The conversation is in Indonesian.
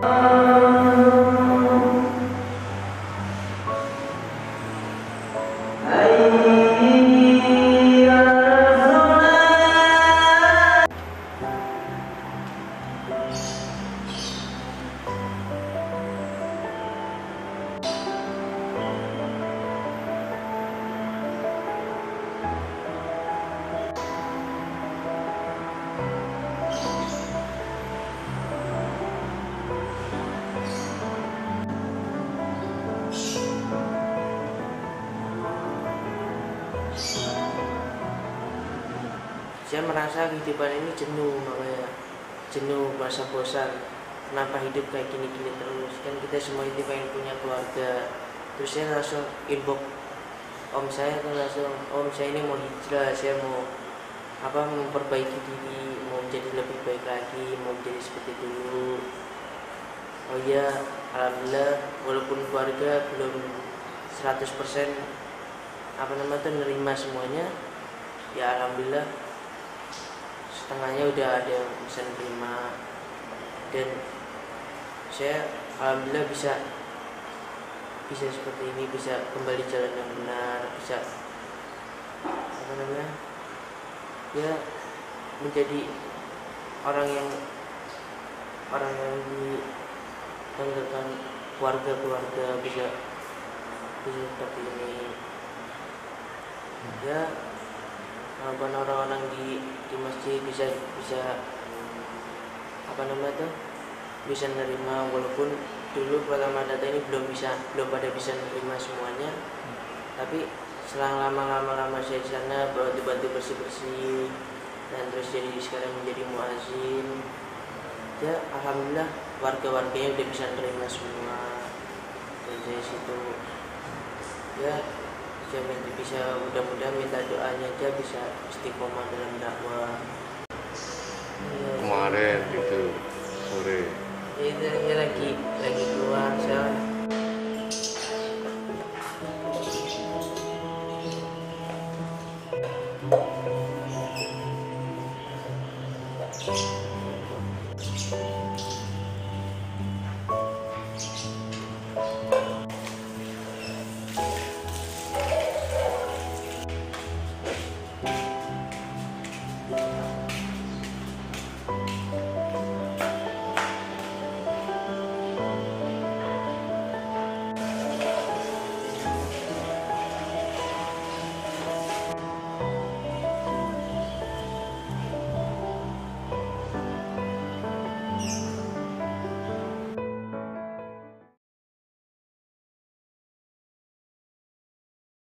Oh. Saya merasa kehidupan ini jenuh makanya jenuh merasa bosan kenapa hidup kayak gini-gini terus? Kan kita semua itu pengen punya keluarga. Terus saya langsung inbox om saya kan langsung om saya ini mau hijrah saya mau apa memperbaiki diri mau menjadi lebih baik lagi mau menjadi seperti dulu. Oh iya alhamdulillah walaupun keluarga belum 100% apa namanya tuh nerima semuanya ya alhamdulillah setengahnya udah ada yang bisa nerima. Dan saya alhamdulillah bisa bisa seperti ini bisa kembali jalan yang benar bisa apa namanya ya menjadi orang yang orang yang dibanggakan keluarga-keluarga bisa bisa seperti ini. Ya harapan orang-orang di di masjid bisa bisa apa namanya tuh? Bisa nerima walaupun dulu pertama data ini belum bisa belum pada bisa menerima semuanya. Tapi selang lama-lama lama saya di sana bantu-bantu bersih-bersih dan terus jadi sekarang menjadi muazin. Ya alhamdulillah warga-warganya udah bisa nerima semua. Dari situ ya saya minta bisa mudah-mudahan minta doanya aja bisa istiqomah dalam dakwah. Ya, kemarin itu sore. Itu ya lagi lagi keluar saya